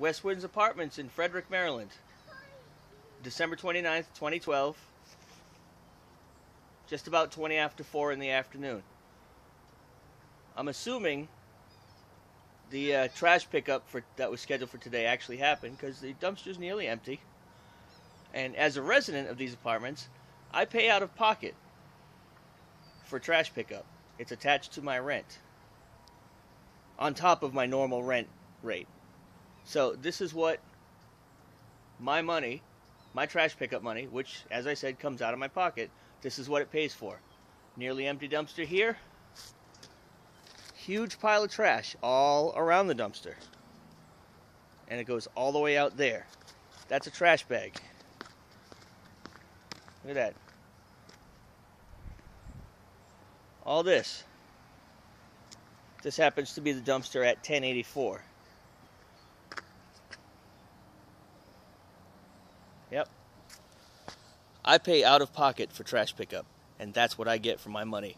Westwinds Apartments in Frederick, Maryland. December 29th, 2012. Just about 20 after 4 in the afternoon. I'm assuming the uh, trash pickup for that was scheduled for today actually happened because the dumpster's nearly empty. And as a resident of these apartments, I pay out of pocket for trash pickup. It's attached to my rent on top of my normal rent rate. So this is what my money, my trash pickup money, which as I said comes out of my pocket, this is what it pays for. Nearly empty dumpster here. Huge pile of trash all around the dumpster. And it goes all the way out there. That's a trash bag. Look at that. All this. This happens to be the dumpster at 1084. Yep. I pay out of pocket for trash pickup, and that's what I get for my money.